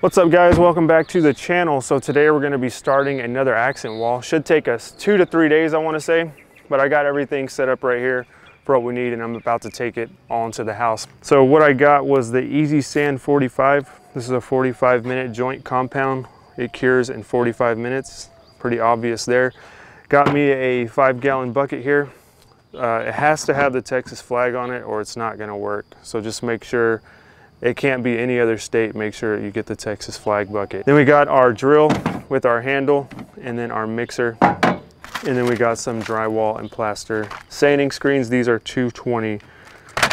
What's up guys, welcome back to the channel. So today we're gonna be starting another accent wall. Should take us two to three days, I wanna say, but I got everything set up right here for what we need and I'm about to take it into the house. So what I got was the Easy Sand 45. This is a 45 minute joint compound. It cures in 45 minutes, pretty obvious there. Got me a five gallon bucket here. Uh, it has to have the Texas flag on it or it's not gonna work. So just make sure it can't be any other state. Make sure you get the Texas flag bucket. Then we got our drill with our handle and then our mixer. And then we got some drywall and plaster. Sanding screens, these are 220.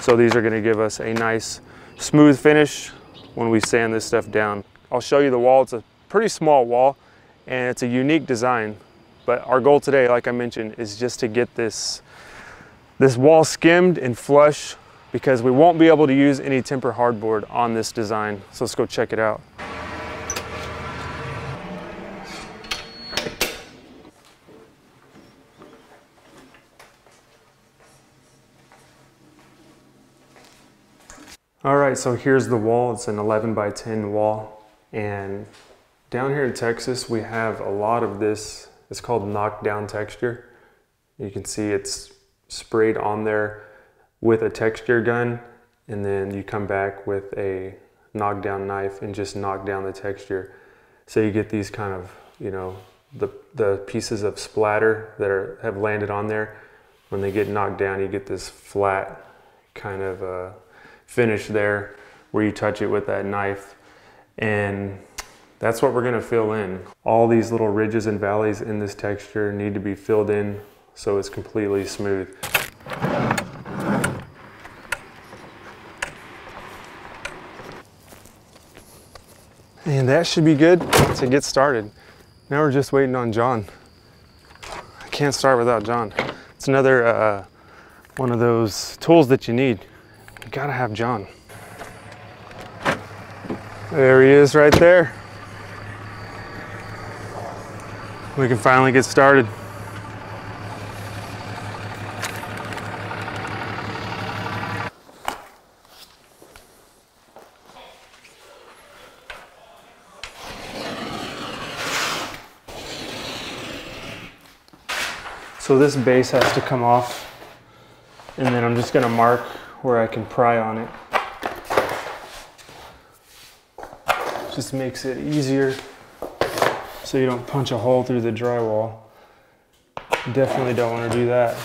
So these are gonna give us a nice smooth finish when we sand this stuff down. I'll show you the wall. It's a pretty small wall and it's a unique design. But our goal today, like I mentioned, is just to get this, this wall skimmed and flush because we won't be able to use any tempered hardboard on this design. So let's go check it out. All right, so here's the wall. It's an 11 by 10 wall. And down here in Texas, we have a lot of this. It's called knockdown texture. You can see it's sprayed on there with a texture gun and then you come back with a knockdown knife and just knock down the texture. So you get these kind of, you know, the, the pieces of splatter that are, have landed on there. When they get knocked down, you get this flat kind of uh, finish there where you touch it with that knife. And that's what we're gonna fill in. All these little ridges and valleys in this texture need to be filled in so it's completely smooth. And that should be good to get started. Now we're just waiting on John. I can't start without John. It's another uh, one of those tools that you need. You gotta have John. There he is right there. We can finally get started. So this base has to come off and then I'm just gonna mark where I can pry on it. Just makes it easier so you don't punch a hole through the drywall. Definitely don't wanna do that.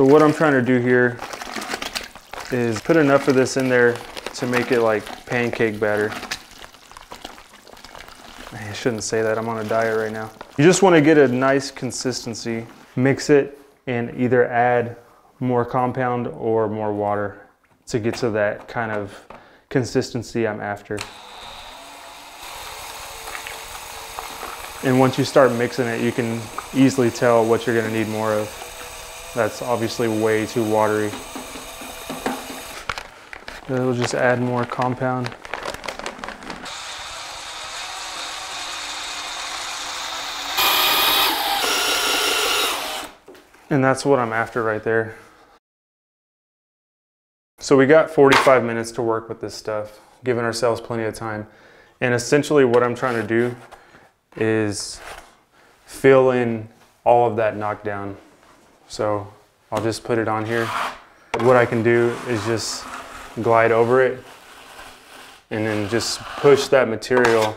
So what I'm trying to do here is put enough of this in there to make it like pancake batter. I shouldn't say that, I'm on a diet right now. You just want to get a nice consistency, mix it and either add more compound or more water to get to that kind of consistency I'm after. And once you start mixing it, you can easily tell what you're gonna need more of. That's obviously way too watery. We'll just add more compound. And that's what I'm after right there. So we got 45 minutes to work with this stuff, giving ourselves plenty of time. And essentially what I'm trying to do is fill in all of that knockdown so I'll just put it on here. What I can do is just glide over it and then just push that material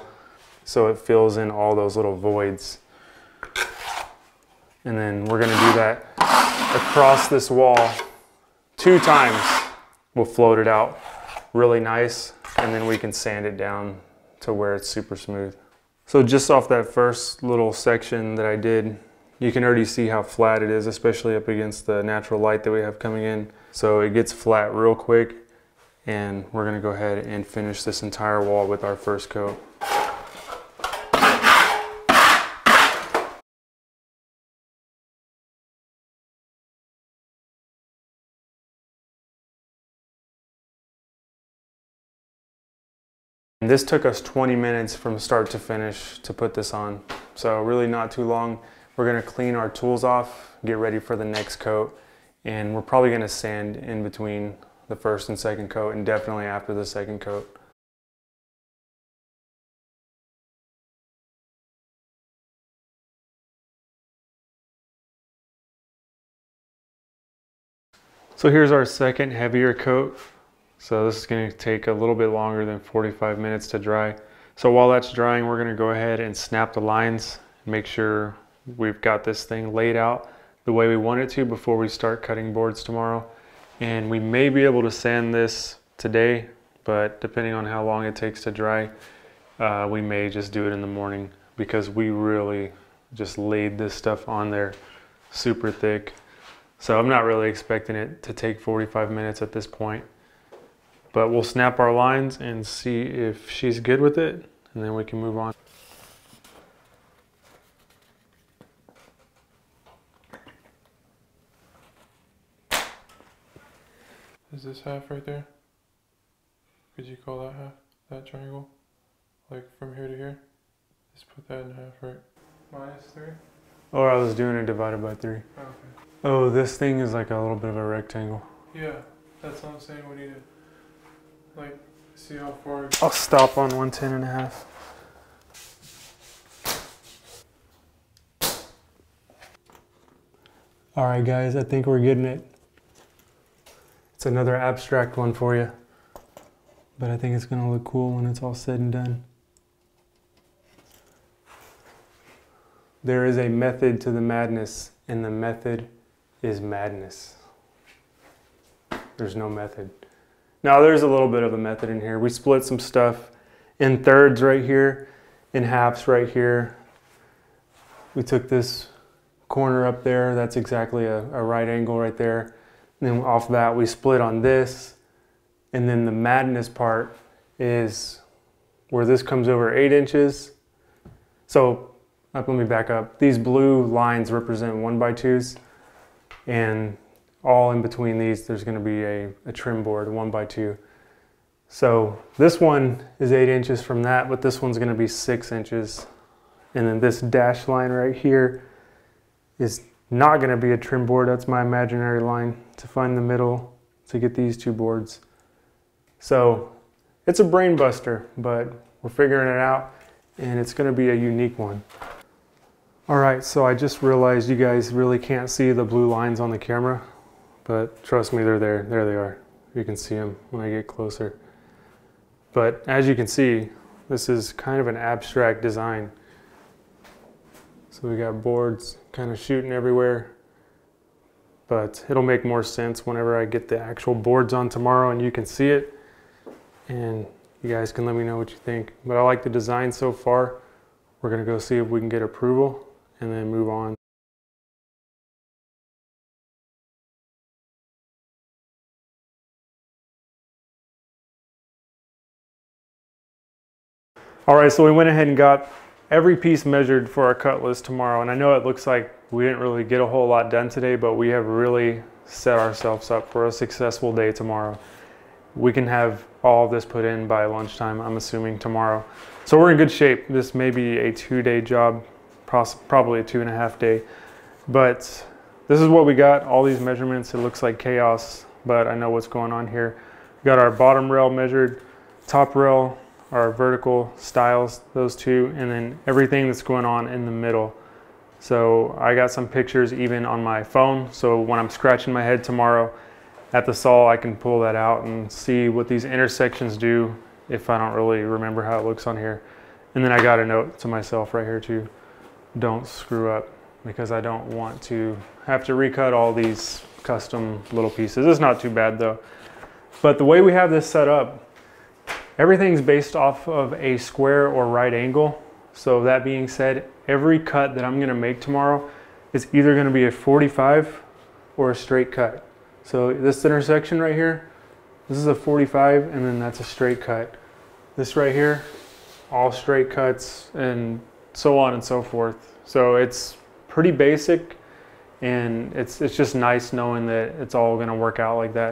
so it fills in all those little voids. And then we're gonna do that across this wall two times. We'll float it out really nice and then we can sand it down to where it's super smooth. So just off that first little section that I did, you can already see how flat it is, especially up against the natural light that we have coming in. So it gets flat real quick and we're gonna go ahead and finish this entire wall with our first coat. And this took us 20 minutes from start to finish to put this on. So really not too long. We're gonna clean our tools off, get ready for the next coat, and we're probably gonna sand in between the first and second coat and definitely after the second coat. So here's our second heavier coat. So this is gonna take a little bit longer than 45 minutes to dry. So while that's drying, we're gonna go ahead and snap the lines, make sure we've got this thing laid out the way we want it to before we start cutting boards tomorrow. And we may be able to sand this today, but depending on how long it takes to dry, uh, we may just do it in the morning because we really just laid this stuff on there super thick. So I'm not really expecting it to take 45 minutes at this point. But we'll snap our lines and see if she's good with it, and then we can move on. Is this half right there? Could you call that half? That triangle? Like from here to here? Just put that in half, right? Minus 3? Oh, I was doing it divided by 3. Okay. Oh, this thing is like a little bit of a rectangle. Yeah, that's what I'm saying. We need to, like, see how far. I'll stop on 110 and a half. All right, guys, I think we're getting it. It's another abstract one for you, but I think it's gonna look cool when it's all said and done. There is a method to the madness, and the method is madness. There's no method. Now there's a little bit of a method in here. We split some stuff in thirds right here, in halves right here. We took this corner up there, that's exactly a, a right angle right there. And then off that we split on this. And then the madness part is where this comes over eight inches. So let me back up. These blue lines represent one by twos and all in between these there's going to be a, a trim board one by two so this one is eight inches from that but this one's going to be six inches and then this dash line right here is not going to be a trim board that's my imaginary line to find the middle to get these two boards so it's a brain buster but we're figuring it out and it's going to be a unique one all right, so I just realized you guys really can't see the blue lines on the camera, but trust me, they're there. There they are. You can see them when I get closer. But as you can see, this is kind of an abstract design. So we got boards kind of shooting everywhere, but it'll make more sense whenever I get the actual boards on tomorrow and you can see it. And you guys can let me know what you think. But I like the design so far. We're gonna go see if we can get approval and then move on. All right, so we went ahead and got every piece measured for our cut list tomorrow. And I know it looks like we didn't really get a whole lot done today, but we have really set ourselves up for a successful day tomorrow. We can have all this put in by lunchtime, I'm assuming tomorrow. So we're in good shape. This may be a two day job probably a two and a half day. But this is what we got, all these measurements. It looks like chaos, but I know what's going on here. We got our bottom rail measured, top rail, our vertical stiles, those two, and then everything that's going on in the middle. So I got some pictures even on my phone. So when I'm scratching my head tomorrow at the saw, I can pull that out and see what these intersections do if I don't really remember how it looks on here. And then I got a note to myself right here too don't screw up because I don't want to have to recut all these custom little pieces. It's not too bad though. But the way we have this set up, everything's based off of a square or right angle. So that being said, every cut that I'm gonna make tomorrow is either gonna be a 45 or a straight cut. So this intersection right here, this is a 45 and then that's a straight cut. This right here, all straight cuts and so on and so forth. So it's pretty basic and it's, it's just nice knowing that it's all gonna work out like that.